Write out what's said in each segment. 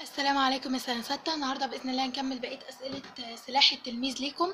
السلام عليكم يا سنة ستة النهاردة بإذن الله نكمل بقية أسئلة سلاح التلميذ ليكم.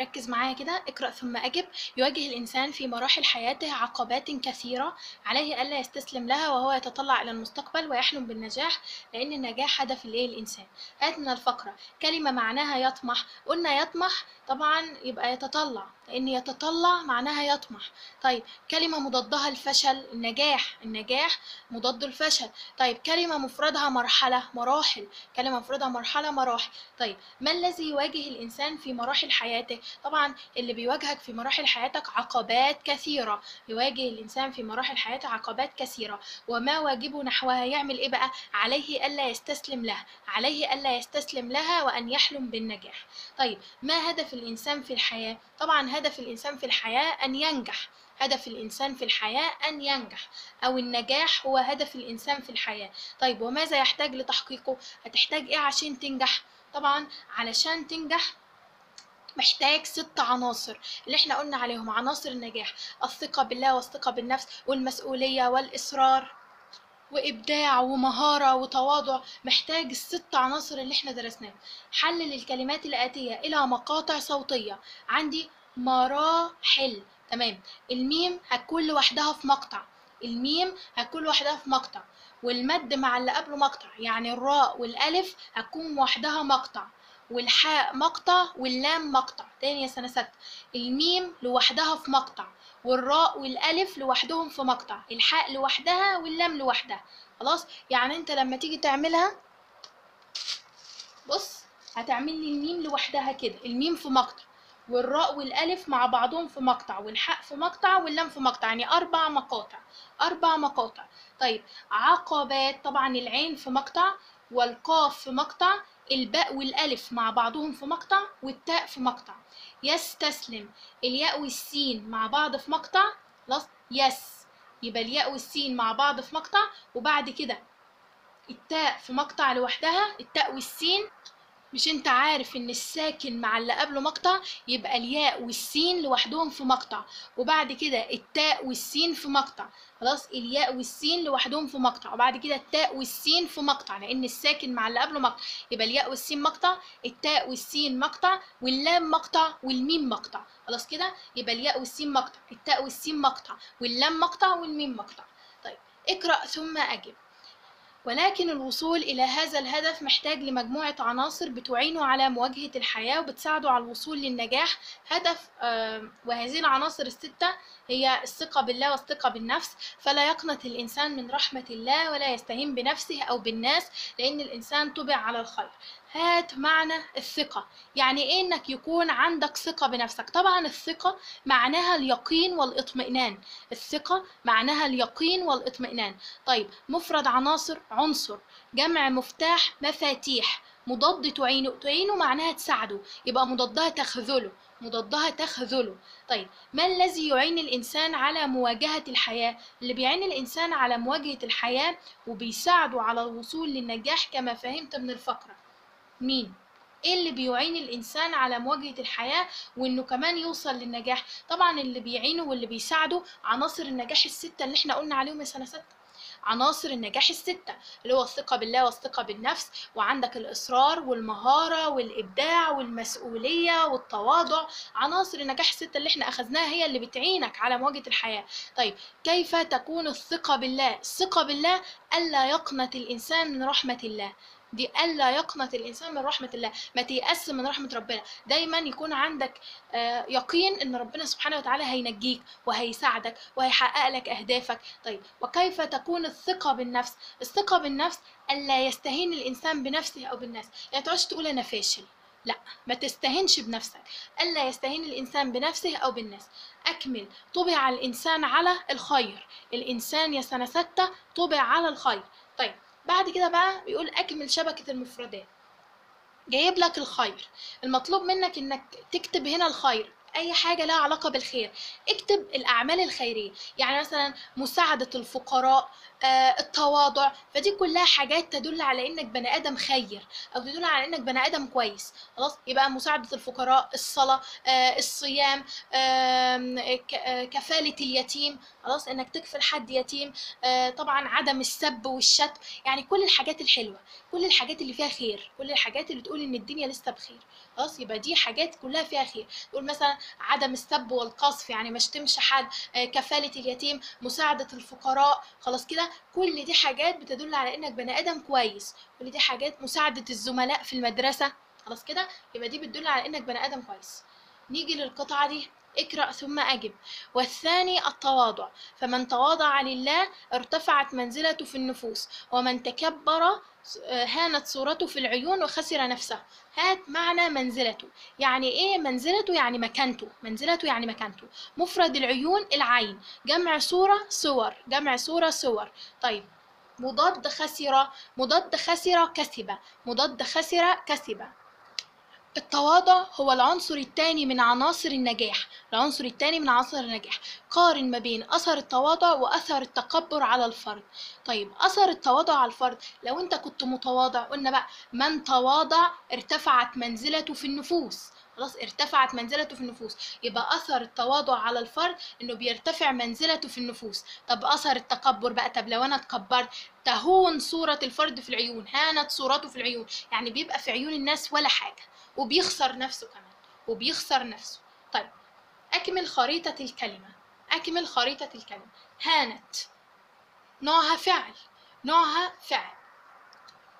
ركز معايا كده اقرأ ثم أجب. يواجه الإنسان في مراحل حياته عقبات كثيرة عليه ألا يستسلم لها وهو يتطلع إلى المستقبل ويحلم بالنجاح لأن النجاح هدف الإيه الإنسان. هات من الفقرة. كلمة معناها يطمح. قلنا يطمح طبعا يبقى يتطلع. لأن يتطلع معناها يطمح. طيب كلمة مضادها الفشل النجاح النجاح مضاد الفشل. طيب كلمة مفردها مرحلة مراحل. كلمة مفردها مرحلة مراحل. طيب ما الذي يواجه الإنسان في مراحل حياته؟ طبعا اللي بيواجهك في مراحل حياتك عقبات كثيرة. يواجه الإنسان في مراحل حياته عقبات كثيرة. وما واجبه نحوها يعمل إيه بقى؟ عليه ألا يستسلم لها عليه ألا يستسلم لها وأن يحلم بالنجاح. طيب ما هدف الإنسان في الحياة؟ طبعا هدف الإنسان في الحياة أن ينجح. هدف الإنسان في الحياة أن ينجح. أو النجاح هو هدف الإنسان في الحياة. طيب وماذا يحتاج لتحقيقه؟ هتحتاج إيه عشان تنجح؟ طبعا علشان تنجح محتاج ست عناصر اللي إحنا قلنا عليهم. عناصر النجاح. الثقة بالله والثقة بالنفس والمسؤولية والإصرار وإبداع ومهارة وتواضع. محتاج الست عناصر اللي إحنا درسناها حلل الكلمات الآتية إلى مقاطع صوتية. عندي مراحل. تمام. الميم هتكون لوحدها في مقطع. الميم هتكون لوحدها في مقطع. والمد مع اللي قبله مقطع. يعني الراء والألف هتكون لوحدها مقطع. والحاء مقطع واللام مقطع. تاني يا سنة ستة. الميم لوحدها في مقطع. والراء والألف لوحدهم في مقطع. الحاء لوحدها واللام لوحدها. خلاص؟ يعني انت لما تيجي تعملها بص هتعمل لي الميم لوحدها كده. الميم في مقطع. والراء والالف مع بعضهم في مقطع والحاء في مقطع واللام في مقطع يعني أربع مقاطع أربع مقاطع. طيب عقبات طبعا العين في مقطع والقاف في مقطع الباء والألف مع بعضهم في مقطع والتاء في مقطع. يستسلم. الياء والسين مع بعض في مقطع يس. يبقى الياء والسين مع بعض في مقطع وبعد كده التاء في مقطع لوحدها التاء والسين مش انت عارف ان الساكن مع اللي قبله مقطع يبقى الياء والسين لوحدهم في مقطع. وبعد كده التاء والسين في مقطع. خلاص؟ الياء والسين لوحدهم في مقطع. وبعد كده التاء والسين في مقطع لأن الساكن مع اللي قبله مقطع. يبقى الياء والسين مقطع التاء والسين مقطع واللام مقطع والميم مقطع. خلاص كده؟ يبقى الياء والسين مقطع التاء والسين مقطع واللام مقطع والميم مقطع. طيب اقرأ ثم أجب. ولكن الوصول إلى هذا الهدف محتاج لمجموعة عناصر بتعينه على مواجهة الحياة وبتساعده على الوصول للنجاح. هدف وهذه العناصر الستة هي الثقة بالله والثقة بالنفس. فلا يقنط الإنسان من رحمة الله ولا يستهين بنفسه أو بالناس لأن الإنسان طبع على الخير هات معنى الثقة. يعني إيه إنك يكون عندك ثقة بنفسك؟ طبعا الثقة معناها اليقين والاطمئنان. الثقة معناها اليقين والاطمئنان. طيب مفرد عناصر عنصر. جمع مفتاح مفاتيح. مضاد تعينه. تعينه معناها تساعده. يبقى مضادها تخذله. مضادها تخذله. طيب ما الذي يعين الإنسان على مواجهة الحياة؟ اللي بيعين الإنسان على مواجهة الحياة وبيساعده على الوصول للنجاح كما فهمت من الفقرة. مين؟ إيه اللي بيعين الإنسان على مواجهة الحياة وإنه كمان يوصل للنجاح؟ طبعا اللي بيعينه واللي بيساعده عناصر النجاح الستة اللي إحنا قلنا عليهم يا سنة ستة. عناصر النجاح الستة اللي هو الثقة بالله والثقة بالنفس وعندك الإصرار والمهارة والإبداع والمسؤولية والتواضع. عناصر النجاح الستة اللي إحنا أخذناها هي اللي بتعينك على مواجهة الحياة. طيب كيف تكون الثقة بالله؟ الثقة بالله ألا يقنط الإنسان من رحمة الله. دي ألا يقنط الإنسان من رحمة الله ما تيأس من رحمة ربنا. دايما يكون عندك آه يقين إن ربنا سبحانه وتعالى هينجيك وهيساعدك وهيحقق لك أهدافك. طيب وكيف تكون الثقة بالنفس؟ الثقة بالنفس ألا يستهين الإنسان بنفسه أو بالناس. يعني تقعدش تقول أنا فاشل. لا ما تستهنش بنفسك. ألا يستهين الإنسان بنفسه أو بالناس. أكمل. طبع الإنسان على الخير. الإنسان يا سنة ستة طبع على الخير. طيب بعد كده بقى بيقول اكمل شبكة المفردات. جايب لك الخير. المطلوب منك إنك تكتب هنا الخير. أي حاجة لها علاقة بالخير. اكتب الأعمال الخيرية. يعني مثلا مساعدة الفقراء آه، التواضع. فدي كلها حاجات تدل على إنك بني آدم خير أو تدل على إنك بني آدم كويس. خلاص؟ يبقى مساعدة الفقراء الصلاة آه، الصيام آه، كفالة اليتيم. خلاص؟ إنك تكفل حد يتيم طبعا عدم السب والشتم. يعني كل الحاجات الحلوة. كل الحاجات اللي فيها خير. كل الحاجات اللي تقول إن الدنيا لسه بخير. خلاص؟ يبقى دي حاجات كلها فيها خير. تقول مثلا عدم السب والقذف يعني ما اشتمش حد آه، كفالة اليتيم مساعدة الفقراء. خلاص كده كل دي حاجات بتدل على إنك بني آدم كويس. كل دي حاجات مساعدة الزملاء في المدرسة. خلاص كده يبقى دي بتدل على إنك بني آدم كويس. نيجي للقطعة دي. اقرأ ثم أجب. والثاني التواضع. فمن تواضع لله ارتفعت منزلته في النفوس ومن تكبر هانت صورته في العيون وخسر نفسه. هات معنى منزلته. يعني إيه منزلته؟ يعني مكانته. منزلته يعني مكانته. مفرد العيون العين. جمع صورة صور. جمع صورة صور. طيب. مضاد خسر. مضاد خسر كسب. مضاد خسر كسب. التواضع هو العنصر الثاني من عناصر النجاح العنصر الثاني من عناصر النجاح. قارن ما بين أثر التواضع وأثر التكبر على الفرد. طيب أثر التواضع على الفرد لو أنت كنت متواضع قلنا بقى من تواضع ارتفعت منزلته في النفوس. خلاص ارتفعت منزلته في النفوس. يبقى أثر التواضع على الفرد إنه بيرتفع منزلته في النفوس. طب أثر التكبر بقى؟ طب لو أنا اتكبرت تهون صورة الفرد في العيون. هانت صورته في العيون. يعني بيبقى في عيون الناس ولا حاجة. وبيخسر نفسه كمان. وبيخسر نفسه. طيب أكمل خريطة الكلمة. أكمل خريطة الكلمة. هانت. نوعها فعل. نوعها فعل.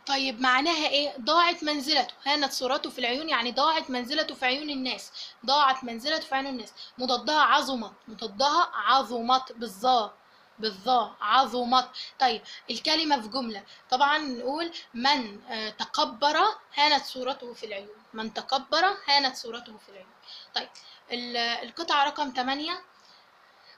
طيب معناها إيه؟ ضاعت منزلته. هانت صورته في العيون يعني ضاعت منزلته في عيون الناس. ضاعت منزلته في عيون الناس. مضادها عظمت مضادها عظمت بالظا. بالظا. عظمت. طيب الكلمة في جملة. طبعا نقول من آه، تكبر هانت صورته في العيون. من تكبر هانت صورته في العيون. طيب ال- القطعة رقم 8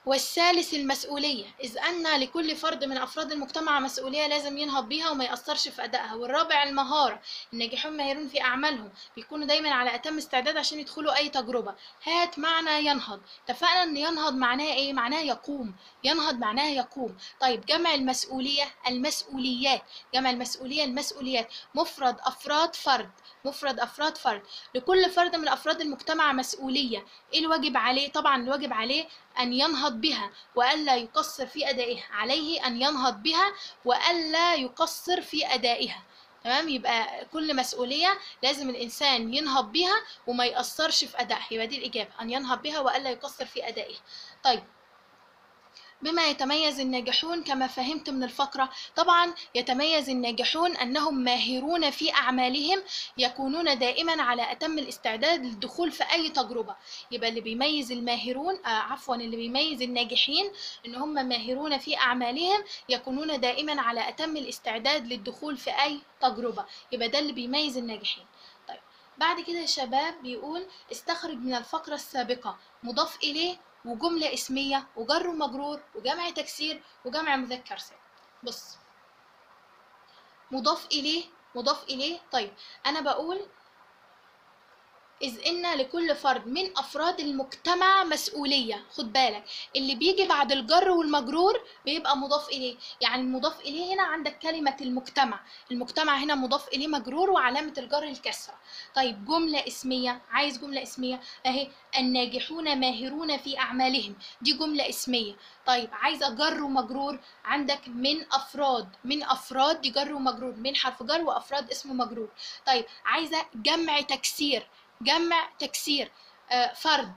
والثالث المسؤولية إذ أن لكل فرد من أفراد المجتمع مسؤولية لازم ينهض بيها وما يأثرش في أدائها. والرابع المهارة الناجحون ماهرون في أعمالهم بيكونوا دايما على أتم استعداد عشان يدخلوا أي تجربة. هات معنى ينهض. اتفقنا إن ينهض معناه إيه؟ معناه يقوم. ينهض معناه يقوم. طيب جمع المسؤولية المسؤوليات. جمع المسؤولية المسؤوليات. مفرد أفراد فرد. مفرد أفراد فرد. لكل فرد من أفراد المجتمع مسؤولية. إيه الواجب عليه؟ طبعا الواجب عليه أن ينهض بها وألا يقصر في أدائها. عليه أن ينهض بها وألا يقصر في أدائها. تمام؟ يبقى كل مسؤولية لازم الإنسان ينهض بها وما يقصرش في أدائها. يبقى دي الإجابة. أن ينهض بها وألا يقصر في أدائها. طيب بما يتميز الناجحون كما فهمت من الفقرة طبعا يتميز الناجحون أنهم ماهرون في أعمالهم يكونون دائما على أتم الاستعداد للدخول في أي تجربة. يبقى اللي بيميز الماهرون آه عفوا اللي بيميز الناجحين إن هم ماهرون في أعمالهم يكونون دائما على أتم الاستعداد للدخول في أي تجربة. يبقى ده اللي بيميز الناجحين. طيب بعد كده شباب بيقول استخرج من الفقرة السابقة مضاف إليه وجملة اسمية وجر ومجرور وجمع تكسير وجمع مذكر سالم بص. مضاف إليه مضاف إليه. طيب أنا بقول إذ إن لكل فرد من أفراد المجتمع مسؤولية. خد بالك اللي بيجي بعد الجر والمجرور بيبقى مضاف إليه. يعني المضاف إليه هنا عندك كلمة المجتمع. المجتمع هنا مضاف إليه مجرور وعلامة الجر الكسرة. طيب جملة اسمية. عايز جملة اسمية؟ أهي. الناجحون ماهرون في أعمالهم. دي جملة اسمية. طيب عايزة جر ومجرور؟ عندك من أفراد. من أفراد دي جر ومجرور. من حرف جر وأفراد اسم مجرور. طيب عايزة جمع تكسير. جمع تكسير آه، فرد.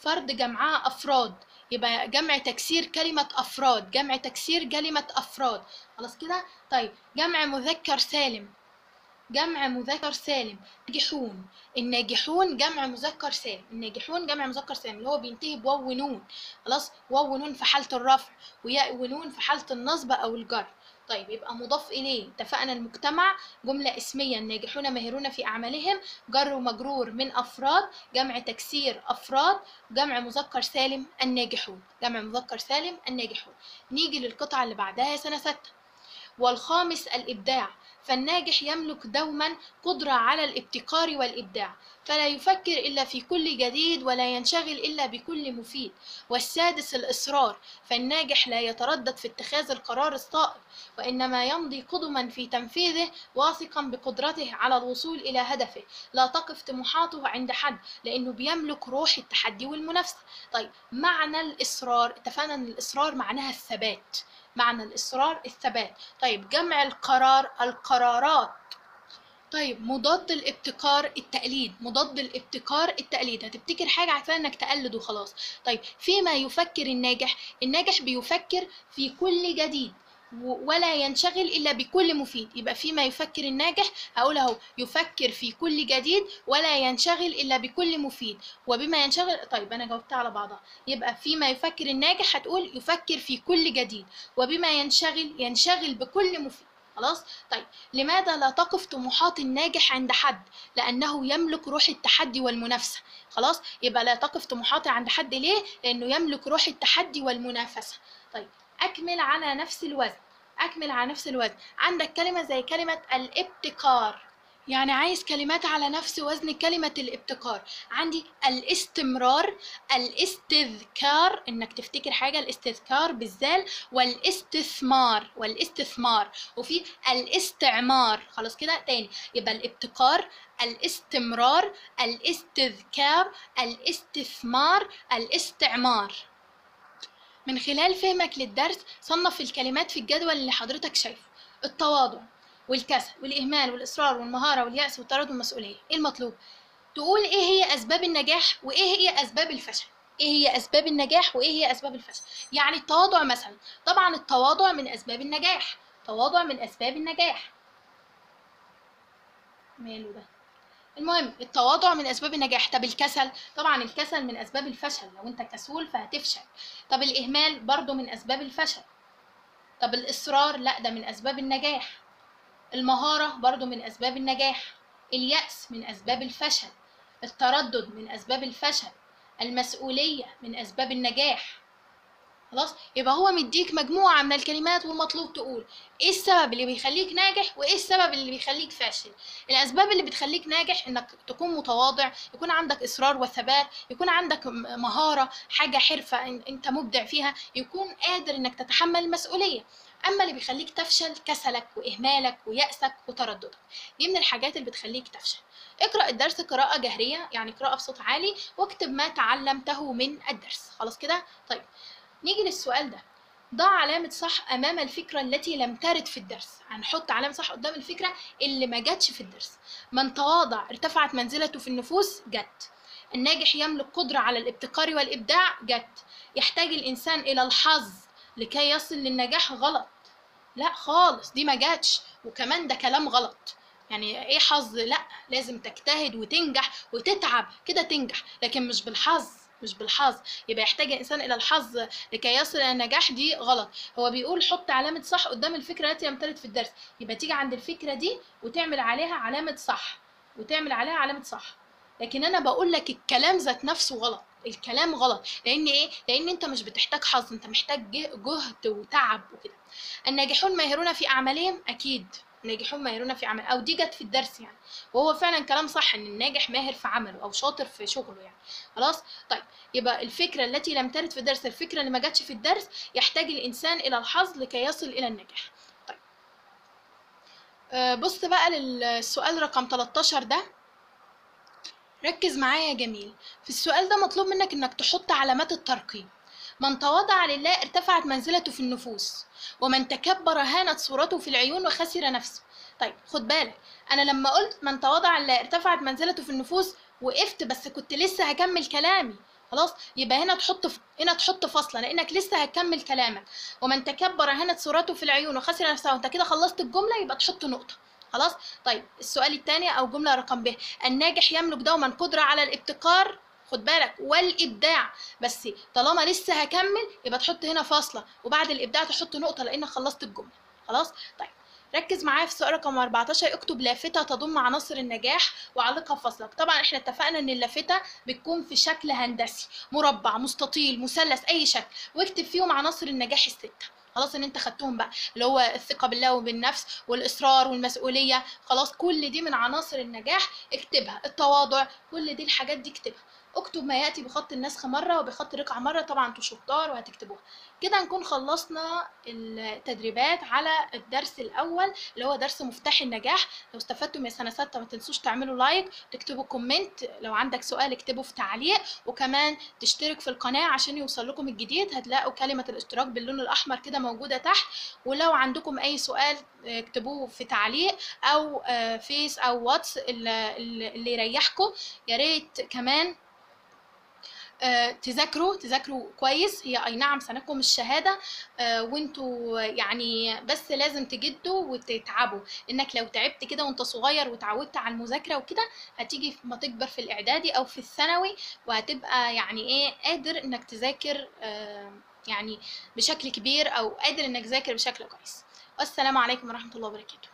فرد جمعها أفراد. يبقى جمع تكسير كلمة أفراد. جمع تكسير كلمة أفراد. خلاص كده؟ طيب جمع مذكر سالم. جمع مذكر سالم. ناجحون. الناجحون جمع مذكر سالم. الناجحون جمع مذكر سالم. اللي هو بينتهي بواو ونون. خلاص؟ واو ونون في حالة الرفع وياء ونون في حالة النصب أو الجر. طيب يبقى مضاف إليه اتفقنا المجتمع جملة اسمية الناجحون ماهرون في أعمالهم جر ومجرور من أفراد جمع تكسير أفراد جمع مذكر سالم الناجحون جمع مذكر سالم الناجحون. نيجي للقطعة اللي بعدها سنة ستة. والخامس الإبداع. فالناجح يملك دوما قدرة على الابتكار والإبداع. فلا يفكر إلا في كل جديد ولا ينشغل إلا بكل مفيد. والسادس الإصرار فالناجح لا يتردد في اتخاذ القرار الصائب وإنما يمضي قدما في تنفيذه واثقا بقدرته على الوصول إلى هدفه. لا تقف طموحاته عند حد لأنه بيملك روح التحدي والمنافسة. طيب معنى الإصرار اتفقنا أن الإصرار معناها الثبات. معنى الإصرار الثبات. طيب جمع القرار القرارات. طيب مضاد الابتكار التقليد مضاد الابتكار التقليد. هتبتكر حاجة عشان إنك تقلد وخلاص. طيب فيما يفكر الناجح الناجح بيفكر في كل جديد ولا ينشغل إلا بكل مفيد. يبقى فيما يفكر الناجح هقول أهو يفكر في كل جديد ولا ينشغل إلا بكل مفيد. وبما ينشغل طيب أنا جاوبتها على بعضها. يبقى فيما يفكر الناجح هتقول يفكر في كل جديد. وبما ينشغل ينشغل بكل مفيد. خلاص؟ طيب لماذا لا تقف طموحات الناجح عند حد؟ لأنه يملك روح التحدي والمنافسة. خلاص؟ يبقى لا تقف طموحاتي عند حد ليه؟ لأنه يملك روح التحدي والمنافسة. طيب أكمل على نفس الوزن. أكمل على نفس الوزن. عندك كلمة زي كلمة الابتكار. يعني عايز كلمات على نفس وزن كلمة الابتكار. عندي الاستمرار الاستذكار إنك تفتكر حاجة الاستذكار بالذال والاستثمار والاستثمار. وفي الاستعمار. خلاص كده تاني. يبقى الابتكار الاستمرار الاستذكار الاستثمار الاستعمار. من خلال فهمك للدرس صنف الكلمات في الجدول اللي حضرتك شايفه. التواضع. والكسل والإهمال والإصرار والمهارة واليأس والتردد والمسؤولية. إيه المطلوب؟ تقول إيه هي أسباب النجاح وإيه هي أسباب الفشل. إيه هي أسباب النجاح وإيه هي أسباب الفشل. يعني التواضع مثلا. طبعا التواضع من أسباب النجاح. تواضع من أسباب النجاح. ماله ده؟ المهم التواضع من أسباب النجاح. طب الكسل؟ طبعا الكسل من أسباب الفشل. لو أنت كسول فهتفشل. طب الإهمال برضو من أسباب الفشل. طب الإصرار؟ لا ده من أسباب النجاح. المهارة برضو من أسباب النجاح اليأس من أسباب الفشل التردد من أسباب الفشل المسؤولية من أسباب النجاح. خلاص؟ يبقى هو مديك مجموعة من الكلمات والمطلوب تقول إيه السبب اللي بيخليك ناجح وإيه السبب اللي بيخليك فاشل؟ الأسباب اللي بتخليك ناجح إنك تكون متواضع يكون عندك إصرار وثبات يكون عندك مهارة حاجة حرفة أنت مبدع فيها يكون قادر إنك تتحمل المسؤولية. أما اللي بيخليك تفشل كسلك وإهمالك ويأسك وترددك. دي من الحاجات اللي بتخليك تفشل. اقرأ الدرس قراءة جهرية يعني قراءة بصوت عالي واكتب ما تعلمته من الدرس. خلاص كده؟ طيب نيجي للسؤال ده. ضع علامة صح أمام الفكرة التي لم ترد في الدرس. هنحط علامة صح قدام الفكرة اللي ما جاتش في الدرس. من تواضع ارتفعت منزلته في النفوس جت. الناجح يملك قدرة على الابتكار والإبداع جت. يحتاج الإنسان إلى الحظ لكي يصل للنجاح غلط. لا خالص دي ما جاتش. وكمان ده كلام غلط. يعني إيه حظ؟ لا لازم تجتهد وتنجح وتتعب. كده تنجح لكن مش بالحظ مش بالحظ. يبقى يحتاج الانسان إلى الحظ لكي يصل إلى النجاح دي غلط. هو بيقول حط علامة صح قدام الفكرة التي ترد في الدرس. يبقى تيجي عند الفكرة دي وتعمل عليها علامة صح وتعمل عليها علامة صح. لكن أنا بقول لك الكلام ذات نفسه غلط. الكلام غلط. لأن إيه؟ لأن أنت مش بتحتاج حظ أنت محتاج جه- جهد وتعب وكده. الناجحون ماهرون في أعمالهم؟ أكيد. الناجحون ماهرون في عمل أو دي جت في الدرس يعني. وهو فعلا كلام صح إن الناجح ماهر في عمله أو شاطر في شغله يعني. خلاص؟ طيب يبقى الفكرة التي لم ترد في الدرس الفكرة اللي ما جاتش في الدرس يحتاج الإنسان إلى الحظ لكي يصل إلى النجاح. طيب. آه، بص بقى للسؤال رقم 13 ده. ركز معايا يا جميل. في السؤال ده مطلوب منك إنك تحط علامات الترقيم. من تواضع لله ارتفعت منزلته في النفوس ومن تكبر هانت صورته في العيون وخسر نفسه. طيب خد بالك أنا لما قلت من تواضع لله ارتفعت منزلته في النفوس وقفت بس كنت لسه هكمل كلامي. خلاص؟ يبقى هنا تحط ف... هنا تحط فاصلة لأنك لسه هتكمل كلامك. ومن تكبر هانت صورته في العيون وخسر نفسه وانت كده خلصت الجملة يبقى تحط نقطة. خلاص؟ طيب السؤال الثاني أو جملة رقم ب. الناجح يملك دوما قدرة على الابتكار؟ خد بالك والإبداع. بس طالما لسه هكمل يبقى تحط هنا فاصلة وبعد الإبداع تحط نقطة لانك خلصت الجملة. خلاص؟ طيب ركز معايا في السؤال رقم 14 اكتب لافتة تضم عناصر النجاح وعلقها في فصلك. طبعا إحنا اتفقنا إن اللافتة بتكون في شكل هندسي مربع مستطيل مثلث أي شكل. واكتب فيهم عناصر النجاح الستة. خلاص ان انت خدتهم بقى اللي هو الثقة بالله وبالنفس والإصرار والمسؤولية خلاص كل دي من عناصر النجاح اكتبها التواضع كل دي الحاجات دي اكتبها. اكتب ما يأتي بخط النسخ مرة وبخط رقعه مرة طبعا أنتوا شطار وهتكتبوها. كده نكون خلصنا التدريبات على الدرس الأول اللي هو درس مفتاح النجاح. لو استفدتم يا سنة ستة ما تنسوش تعملوا like تكتبوا comment. لو عندك سؤال اكتبه في تعليق. وكمان تشترك في القناة عشان يوصل لكم الجديد. هتلاقوا كلمة الاشتراك باللون الأحمر كده موجودة تحت. ولو عندكم أي سؤال اكتبوه في تعليق أو فيس أو واتس اللي, يريحكم. يا ريت كمان آه، تذاكروا تذاكروا كويس. هي أي نعم سنتكم الشهاده آه، وانتوا يعني بس لازم تجدوا وتتعبوا. إنك لو تعبت كده وأنت صغير وتعودت على المذاكرة وكده هتيجي ما تكبر في الإعدادي أو في الثانوي وهتبقى يعني إيه قادر إنك تذاكر آه، يعني بشكل كبير أو قادر إنك تذاكر بشكل كويس. والسلام عليكم ورحمة الله وبركاته.